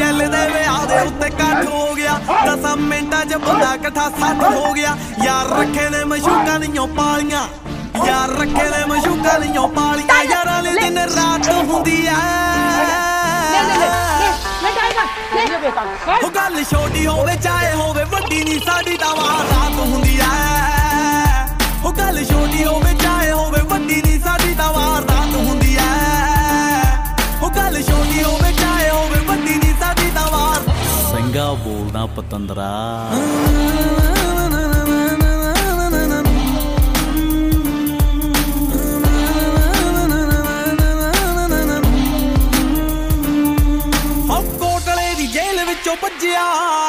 ਚੱਲਦੇ ਵਿਆਹ ਦੇ ਉੱਤੇ ਕੱਠ ਹੋ ਗਿਆ 10 ਮਿੰਟਾਂ 'ਚ ਬੰਦਾ ਇਕੱਠਾ ਸੱਤ ਹੋ ਗਿਆ ਯਾਰ ਰੱਖੇ ਨੇ ਮਸ਼ੂਕਾਂ ਨੀਓ ਪਾਲੀਆਂ ਯਾਰ ਰੱਖੇ ਨੇ ਮਸ਼ੂਕਾਂ ਨੀਓ ਪਾਲੀਆਂ ਯਾਰਾਂ ਲਈ ਦਿਨ ਰਾਤ ਹੁੰਦੀ ਐ ਉਹ ਗੱਲ ਛੋਟੀ ਹੋਵੇ ਚਾਹੇ ਹੋਵੇ ਵੱਡੀ ਨਹੀਂ ਸਾਡੀ ਤਾਂ ਵਾਰ ਰਾਤ ਹੁੰਦੀ रंगा बोलना पतंद रहा ਵਿੱਚੋਂ ਭੱਜਿਆ